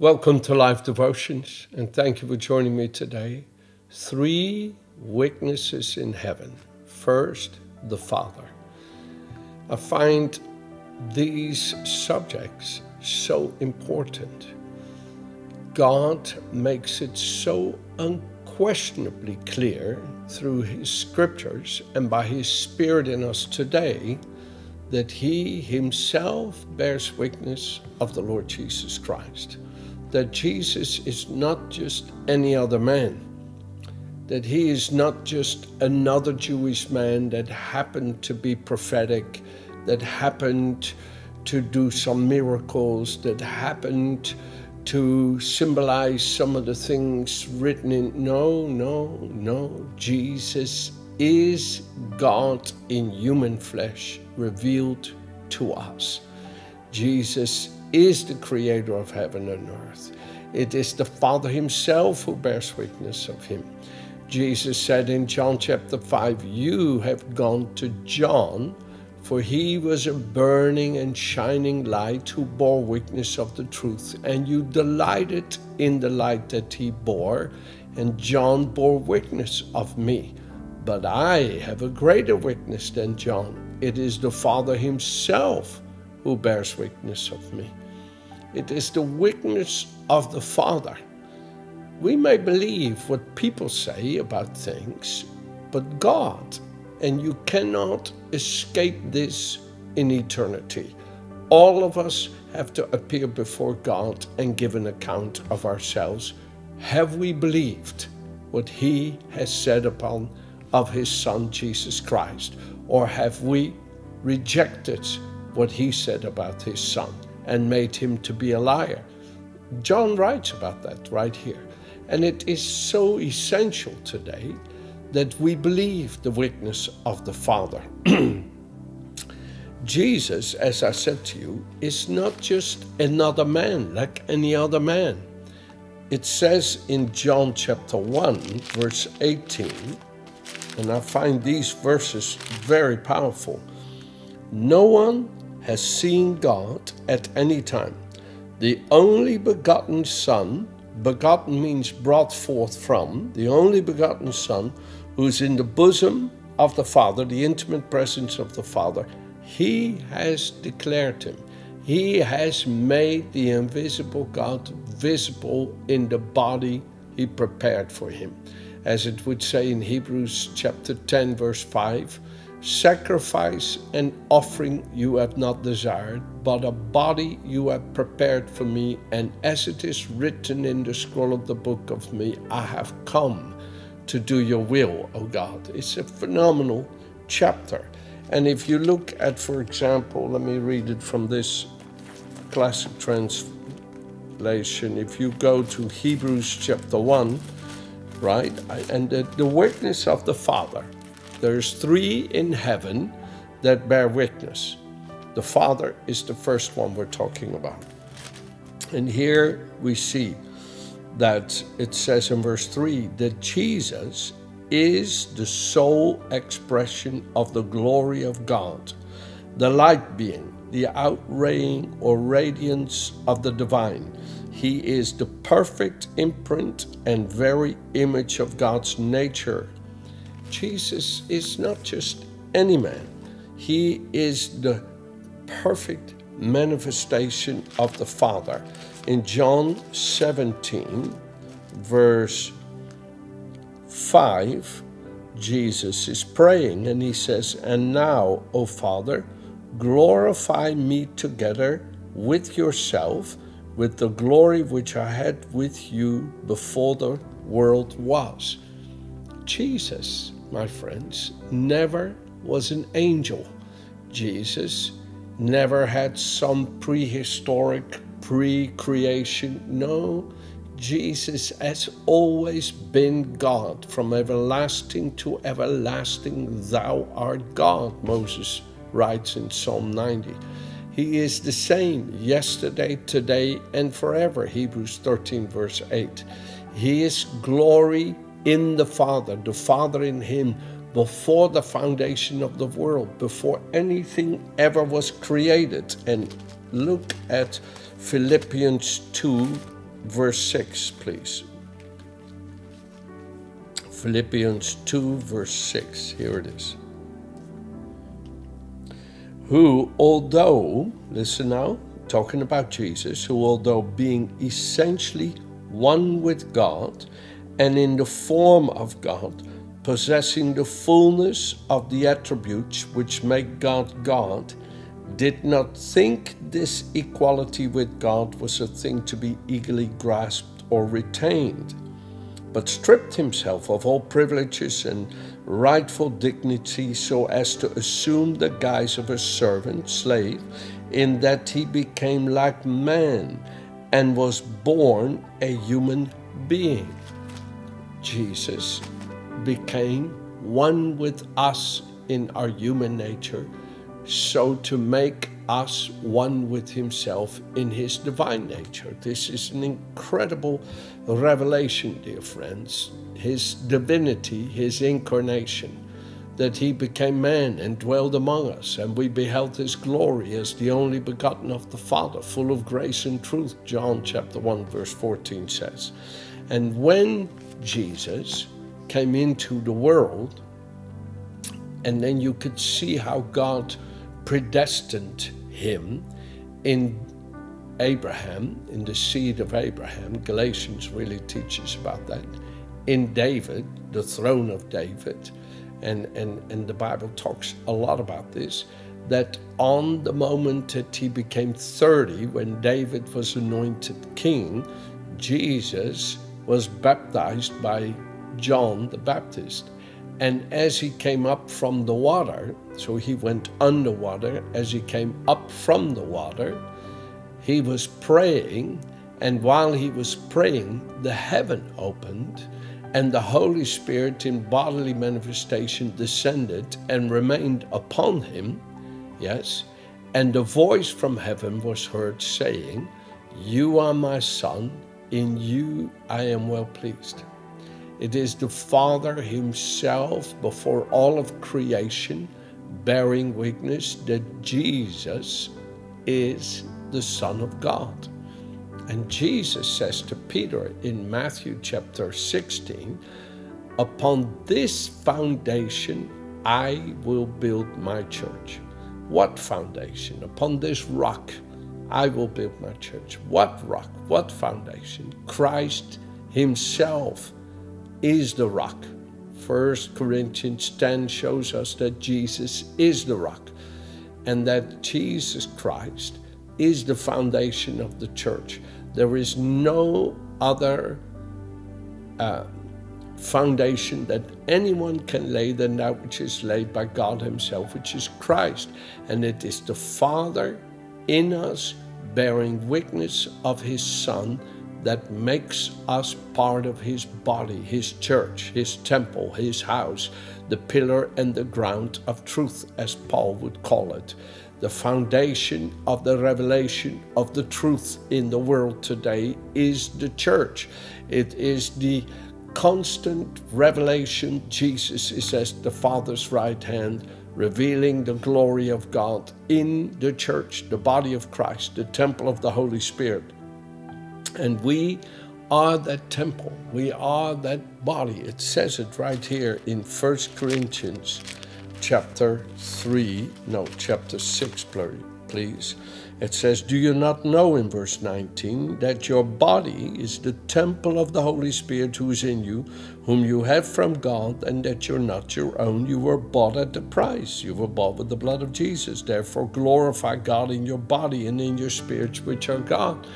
Welcome to Life Devotions, and thank you for joining me today. Three witnesses in heaven. First, the Father. I find these subjects so important. God makes it so unquestionably clear through His scriptures and by His Spirit in us today that He Himself bears witness of the Lord Jesus Christ that Jesus is not just any other man, that he is not just another Jewish man that happened to be prophetic, that happened to do some miracles, that happened to symbolize some of the things written in. No, no, no. Jesus is God in human flesh revealed to us. Jesus is the creator of heaven and earth. It is the Father himself who bears witness of him. Jesus said in John chapter 5, You have gone to John, for he was a burning and shining light who bore witness of the truth, and you delighted in the light that he bore, and John bore witness of me. But I have a greater witness than John. It is the Father himself who bears witness of me. It is the witness of the Father. We may believe what people say about things, but God, and you cannot escape this in eternity. All of us have to appear before God and give an account of ourselves. Have we believed what He has said upon of His Son Jesus Christ, or have we rejected what He said about His Son? And made him to be a liar. John writes about that right here. And it is so essential today that we believe the witness of the Father. Jesus, as I said to you, is not just another man like any other man. It says in John chapter 1, verse 18, and I find these verses very powerful. No one has seen God at any time. The only begotten Son, begotten means brought forth from, the only begotten Son, who is in the bosom of the Father, the intimate presence of the Father, he has declared him. He has made the invisible God visible in the body he prepared for him. As it would say in Hebrews chapter 10, verse 5 Sacrifice and offering you have not desired, but a body you have prepared for me, and as it is written in the scroll of the book of me, I have come to do your will, O God. It's a phenomenal chapter. And if you look at, for example, let me read it from this classic translation. If you go to Hebrews chapter 1, right, and the, the witness of the Father, there's three in heaven that bear witness. The Father is the first one we're talking about. And here we see that it says in verse 3 that Jesus is the sole expression of the glory of God, the light being, the outraying or radiance of the divine. He is the perfect imprint and very image of God's nature Jesus is not just any man, he is the perfect manifestation of the Father. In John 17, verse 5, Jesus is praying and he says, And now, O Father, glorify me together with yourself with the glory which I had with you before the world was. Jesus my friends, never was an angel. Jesus never had some prehistoric pre creation. No, Jesus has always been God. From everlasting to everlasting, thou art God, Moses writes in Psalm 90. He is the same yesterday, today, and forever. Hebrews 13, verse 8. He is glory in the Father, the Father in Him, before the foundation of the world, before anything ever was created. And look at Philippians 2, verse 6, please. Philippians 2, verse 6. Here it is. Who, although, listen now, talking about Jesus, who, although being essentially one with God and in the form of God, possessing the fullness of the attributes which make God God, did not think this equality with God was a thing to be eagerly grasped or retained but stripped himself of all privileges and rightful dignity so as to assume the guise of a servant, slave, in that he became like man and was born a human being. Jesus became one with us in our human nature, so to make us one with himself in his divine nature. This is an incredible revelation, dear friends. His divinity, his incarnation, that he became man and dwelled among us, and we beheld his glory as the only begotten of the Father, full of grace and truth, John chapter 1, verse 14 says. And when Jesus came into the world, and then you could see how God predestined him in Abraham, in the seed of Abraham. Galatians really teaches about that. In David, the throne of David, and, and, and the Bible talks a lot about this, that on the moment that he became 30, when David was anointed king, Jesus was baptized by John the Baptist. And as he came up from the water, so he went underwater, as he came up from the water, he was praying. And while he was praying, the heaven opened, and the Holy Spirit in bodily manifestation descended and remained upon him. Yes. And a voice from heaven was heard saying, You are my son, in you I am well pleased. It is the Father Himself before all of creation bearing witness that Jesus is the Son of God. And Jesus says to Peter in Matthew chapter 16, Upon this foundation I will build my church. What foundation? Upon this rock I will build my church. What rock? What foundation? Christ Himself is the rock. First Corinthians 10 shows us that Jesus is the rock and that Jesus Christ is the foundation of the church. There is no other uh, foundation that anyone can lay than that which is laid by God Himself, which is Christ. And it is the Father in us bearing witness of His Son that makes us part of his body, his church, his temple, his house, the pillar and the ground of truth, as Paul would call it. The foundation of the revelation of the truth in the world today is the church. It is the constant revelation. Jesus is at the Father's right hand, revealing the glory of God in the church, the body of Christ, the temple of the Holy Spirit. And we are that temple. We are that body. It says it right here in 1 Corinthians chapter 3, no, chapter 6, please. It says, Do you not know in verse 19 that your body is the temple of the Holy Spirit who is in you, whom you have from God, and that you're not your own? You were bought at the price. You were bought with the blood of Jesus. Therefore, glorify God in your body and in your spirits, which are God.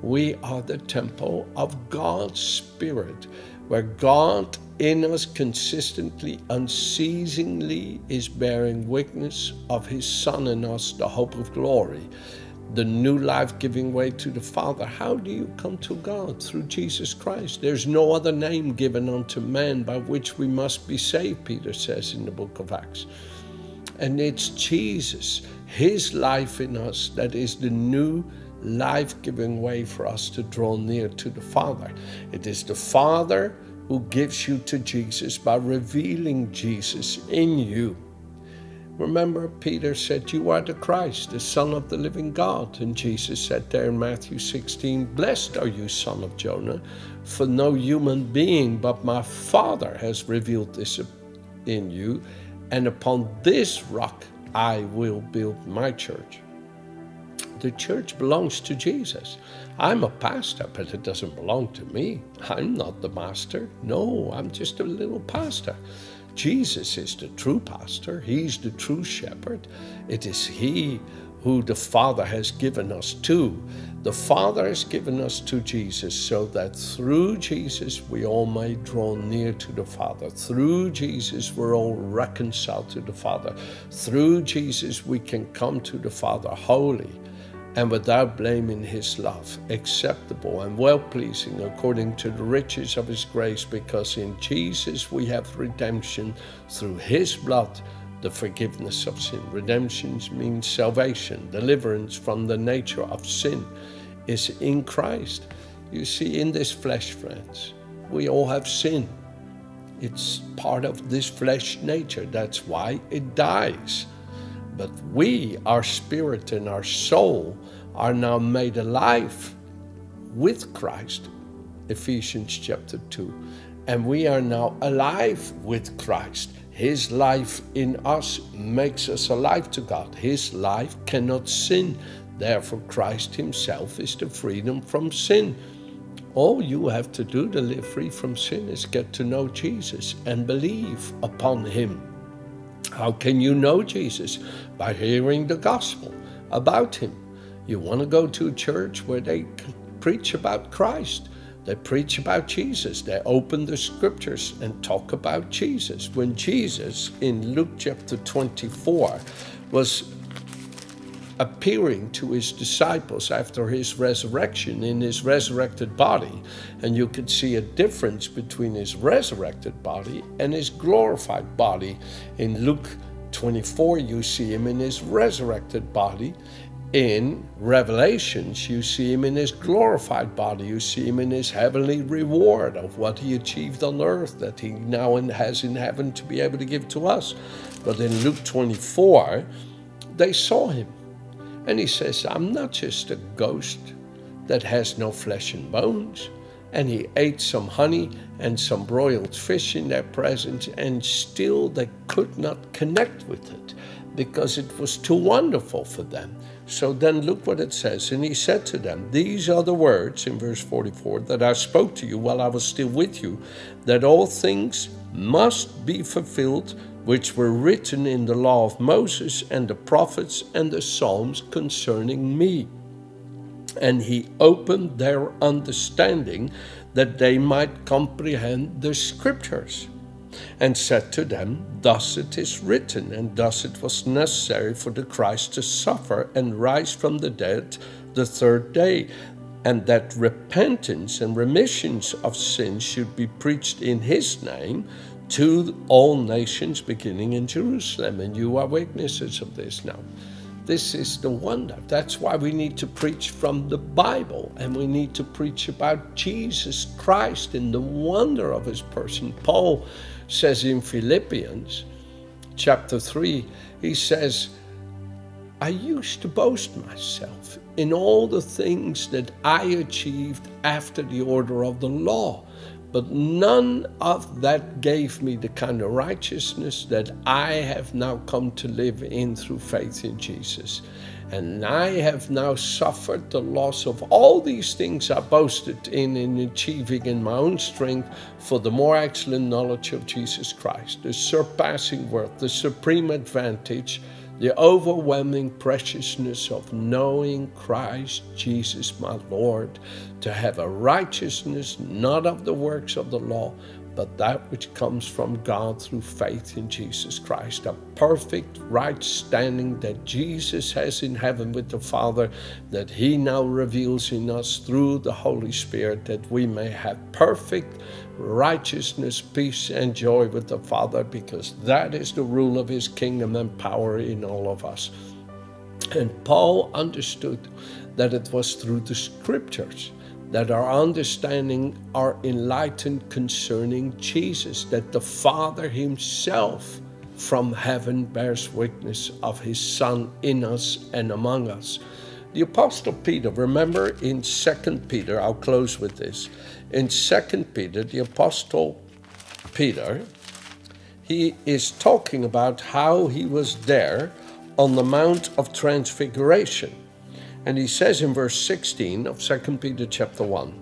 We are the temple of God's Spirit, where God in us consistently, unceasingly is bearing witness of His Son in us, the hope of glory, the new life giving way to the Father. How do you come to God? Through Jesus Christ. There's no other name given unto man by which we must be saved, Peter says in the book of Acts. And it's Jesus, His life in us, that is the new life giving way for us to draw near to the Father. It is the Father who gives you to Jesus by revealing Jesus in you. Remember, Peter said, You are the Christ, the Son of the living God. And Jesus said there in Matthew 16, Blessed are you, son of Jonah, for no human being but my Father has revealed this in you, and upon this rock I will build my church. The church belongs to Jesus. I'm a pastor, but it doesn't belong to me. I'm not the master. No, I'm just a little pastor. Jesus is the true pastor. He's the true shepherd. It is He who the Father has given us to. The Father has given us to Jesus so that through Jesus we all may draw near to the Father. Through Jesus we're all reconciled to the Father. Through Jesus we can come to the Father holy and without blaming his love, acceptable and well pleasing according to the riches of his grace, because in Jesus we have redemption through his blood, the forgiveness of sin. Redemption means salvation, deliverance from the nature of sin is in Christ. You see, in this flesh, friends, we all have sin. It's part of this flesh nature. That's why it dies. But we, our spirit and our soul, are now made alive with Christ. Ephesians chapter 2. And we are now alive with Christ. His life in us makes us alive to God. His life cannot sin. Therefore, Christ Himself is the freedom from sin. All you have to do to live free from sin is get to know Jesus and believe upon Him. How can you know Jesus? By hearing the gospel about him. You want to go to a church where they preach about Christ. They preach about Jesus. They open the scriptures and talk about Jesus. When Jesus, in Luke chapter 24, was appearing to his disciples after his resurrection in his resurrected body. And you could see a difference between his resurrected body and his glorified body. In Luke 24, you see him in his resurrected body. In Revelations, you see him in his glorified body. You see him in his heavenly reward of what he achieved on earth that he now has in heaven to be able to give to us. But in Luke 24, they saw him and he says, I'm not just a ghost that has no flesh and bones. And he ate some honey and some broiled fish in their presence, and still they could not connect with it because it was too wonderful for them. So then look what it says. And he said to them, These are the words in verse 44 that I spoke to you while I was still with you, that all things must be fulfilled which were written in the law of Moses and the prophets and the Psalms concerning me. And he opened their understanding that they might comprehend the scriptures, and said to them, Thus it is written, and thus it was necessary for the Christ to suffer and rise from the dead the third day, and that repentance and remissions of sins should be preached in his name to all nations beginning in Jerusalem. And you are witnesses of this now. This is the wonder. That's why we need to preach from the Bible and we need to preach about Jesus Christ and the wonder of his person. Paul says in Philippians chapter 3, he says, I used to boast myself in all the things that I achieved after the order of the law but none of that gave me the kind of righteousness that I have now come to live in through faith in Jesus. And I have now suffered the loss of all these things I boasted in in achieving in my own strength for the more excellent knowledge of Jesus Christ, the surpassing worth, the supreme advantage the overwhelming preciousness of knowing Christ Jesus my Lord, to have a righteousness not of the works of the law, but that which comes from God through faith in Jesus Christ, a perfect right standing that Jesus has in heaven with the Father, that He now reveals in us through the Holy Spirit, that we may have perfect righteousness, peace, and joy with the Father, because that is the rule of His kingdom and power in all of us. And Paul understood that it was through the scriptures that our understanding are enlightened concerning Jesus, that the Father Himself from heaven bears witness of his Son in us and among us. The Apostle Peter, remember in 2 Peter, I'll close with this. In 2 Peter, the Apostle Peter, he is talking about how he was there on the Mount of Transfiguration. And he says in verse 16 of 2 Peter chapter 1,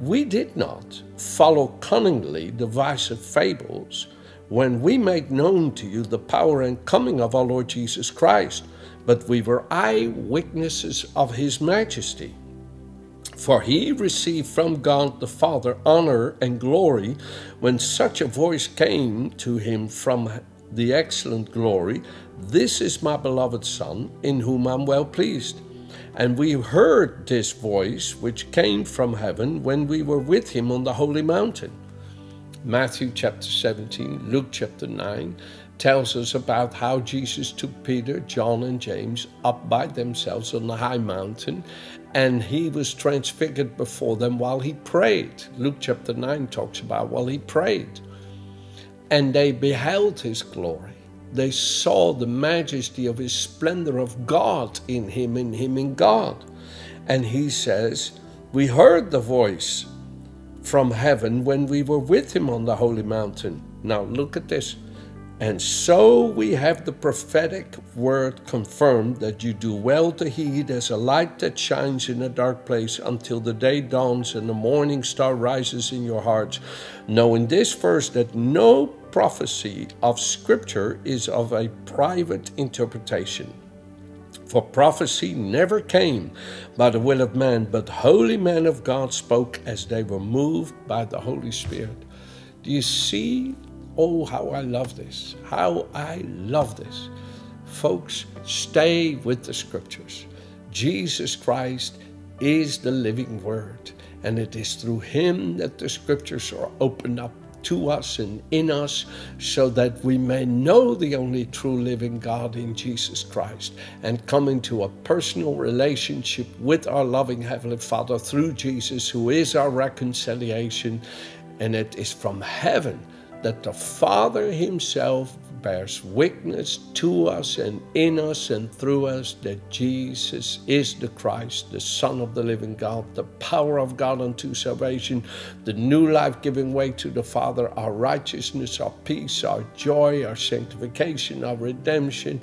We did not follow cunningly divisive fables when we made known to you the power and coming of our Lord Jesus Christ but we were eyewitnesses of his majesty. For he received from God the Father honor and glory when such a voice came to him from the excellent glory This is my beloved Son, in whom I'm well pleased. And we heard this voice which came from heaven when we were with him on the holy mountain. Matthew chapter 17, Luke chapter 9, tells us about how Jesus took Peter, John, and James up by themselves on the high mountain, and he was transfigured before them while he prayed. Luke chapter 9 talks about while he prayed. And they beheld his glory. They saw the majesty of his splendor of God in him, in him in God. And he says, We heard the voice from heaven when we were with him on the holy mountain. Now look at this. And so we have the prophetic word confirmed that you do well to heed as a light that shines in a dark place until the day dawns and the morning star rises in your hearts. Knowing this first that no prophecy of Scripture is of a private interpretation. For prophecy never came by the will of man, but holy men of God spoke as they were moved by the Holy Spirit. Do you see Oh, how I love this. How I love this. Folks, stay with the scriptures. Jesus Christ is the living word, and it is through him that the scriptures are opened up to us and in us so that we may know the only true living God in Jesus Christ and come into a personal relationship with our loving Heavenly Father through Jesus, who is our reconciliation. And it is from heaven that the Father Himself bears witness to us and in us and through us that Jesus is the Christ, the Son of the living God, the power of God unto salvation, the new life giving way to the Father, our righteousness, our peace, our joy, our sanctification, our redemption,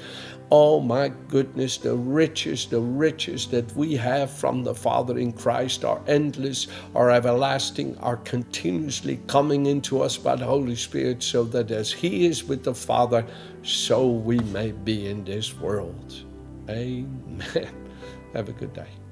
Oh my goodness, the riches, the riches that we have from the Father in Christ are endless, are everlasting, are continuously coming into us by the Holy Spirit, so that as He is with the Father, so we may be in this world. Amen. Have a good day.